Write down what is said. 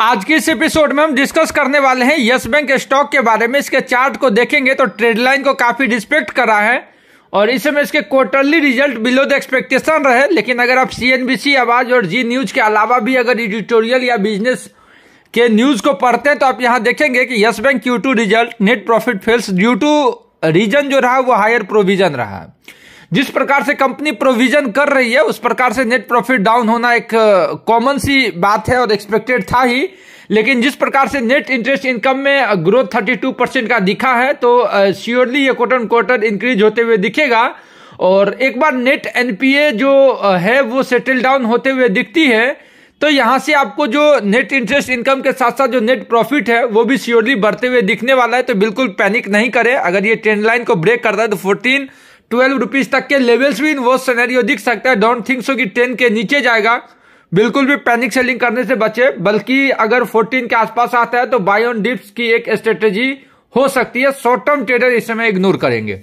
आज के इस एपिसोड में हम डिस्कस करने वाले हैं यस बैंक स्टॉक के बारे में। इसके चार्ट को देखेंगे तो ट्रेड लाइन को काफ़ी रिस्पेक्ट करा है और इस समय इसके quarterly result below the expectation रहे। लेकिन अगर आप सीएनबीसी आवाज़ और जी न्यूज़ के अलावा भी अगर एडिटोरियल या बिज़नेस के न्यूज़ को पढ़ते हैं तो आप यहाँ देखेंगे कि Yes Bank Q result net profit falls due to reason जो रहा, वो हायर प्रोविज़न रहा। जिस प्रकार से कंपनी प्रोविज़न कर रही है, उस प्रकार से नेट प्रॉफिट डाउन होना एक कॉमन सी बात है और एक्सपेक्टेड था ही। लेकिन जिस प्रकार से नेट इंटरेस्ट इनकम में ग्रोथ 32 परसेंट का दिखा है तो श्योरली ये क्वार्टर क्वार्टर इंक्रीज होते हुए दिखेगा। और एक बार नेट एनपीए जो है, वो सेटल डाउन होते हुए दिखती है तो यहाँ से आपको जो नेट इंटरेस्ट इनकम के साथ साथ जो नेट प्रॉफिट है, वो भी श्योरली बढ़ते हुए दिखने वाला है तो बिल्कुल पैनिक नहीं करे। अगर ये ट्रेंड लाइन को ब्रेक करता है तो फोर्टीन ट्वेल्व रुपीज़ तक के लेवल्स भी इन वो सिनेरियो दिख सकता है। डोंट थिंक सो कि टेन के नीचे जाएगा। बिल्कुल भी पैनिक सेलिंग करने से बचे। बल्कि अगर 14 के आसपास आता है तो बाय ऑन डिप्स की एक स्ट्रेटेजी हो सकती है। शॉर्ट टर्म ट्रेडर इस समय इग्नोर करेंगे।